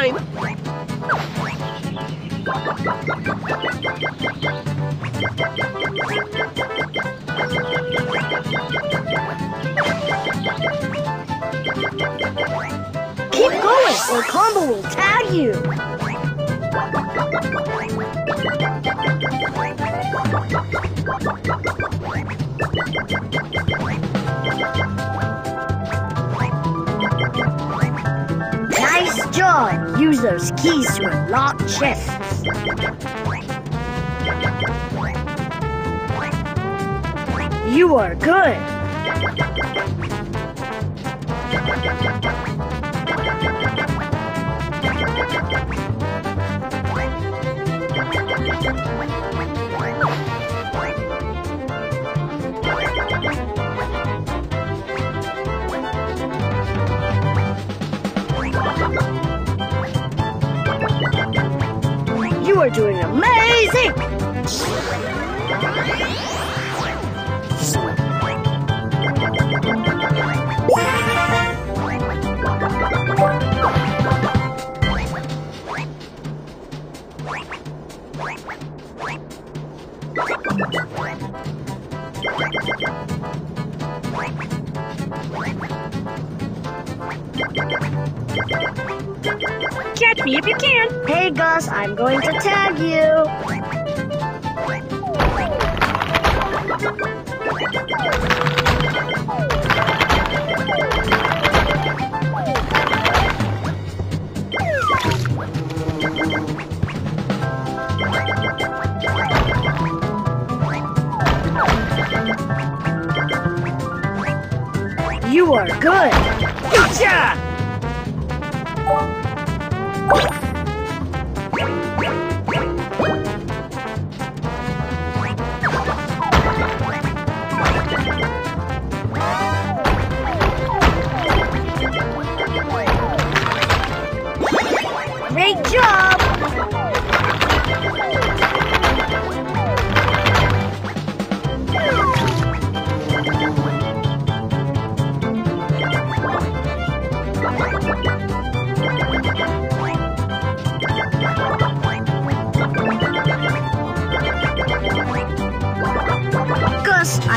time. Keep going or Combo will tag you. Use those keys to unlock chests. You are good. You are doing amazing! Catch me if you can. Hey Gus, I'm going to tag you. You are good. Gotcha! Great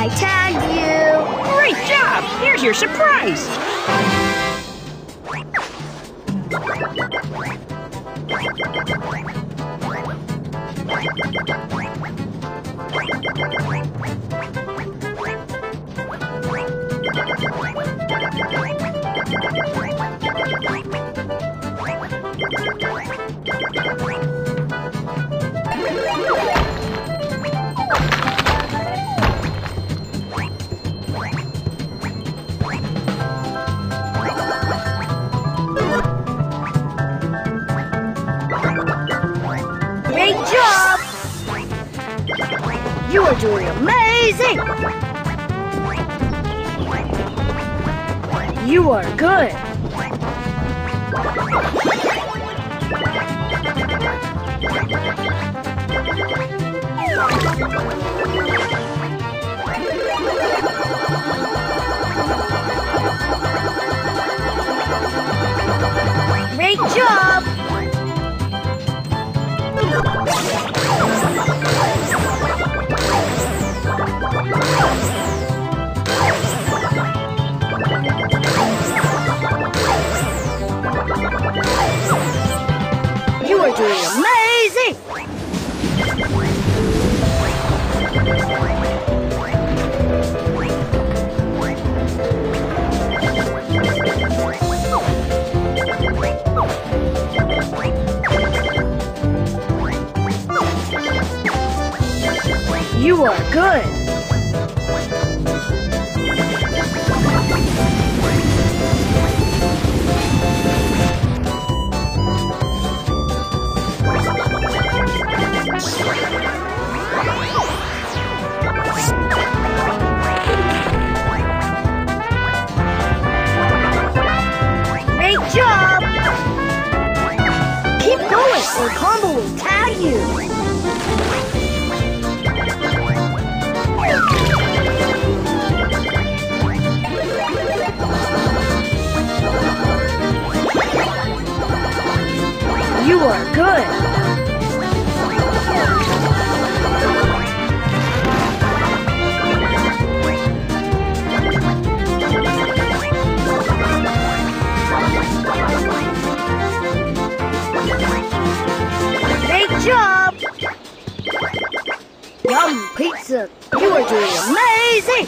I tagged you. Great job! Here's your surprise. You are doing amazing! You are good. You are doing amazing! You are good! Are good. Great job! Yum pizza! You are doing amazing!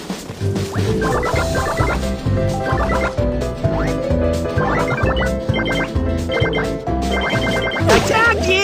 Attack you!